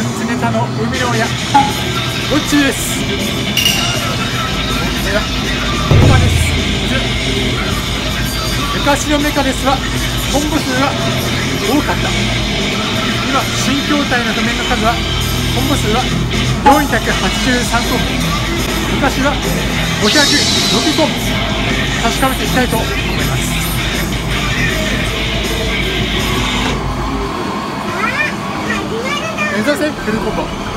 缶詰タの海の親。モッチーです。ではメカです。昔のメカですはコンボ数が多かった。今新筐体の譜面の数はコンボ数は483コンボ昔は506コンボ確かめていきたいと思います目指せフルコン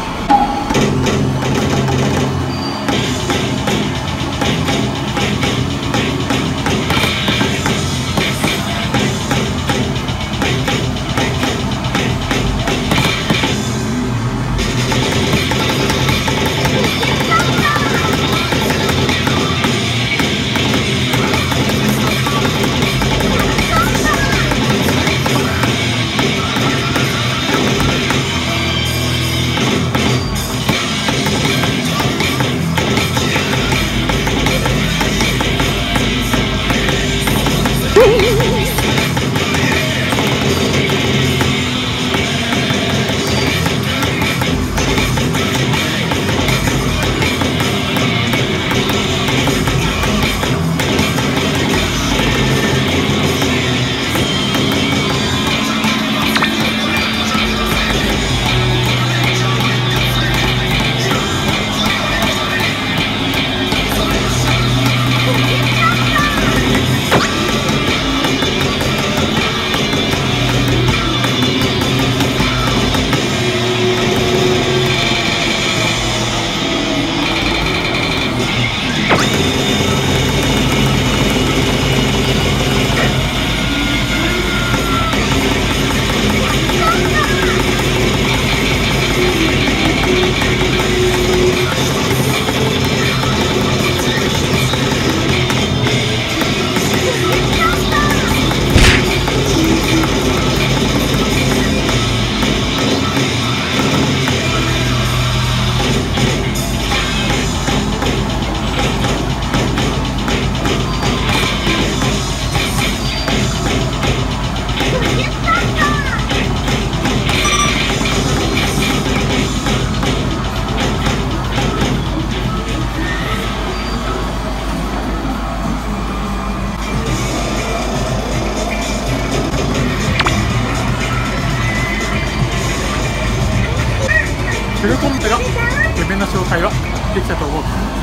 フルコンペが夢の紹介はできたと思う。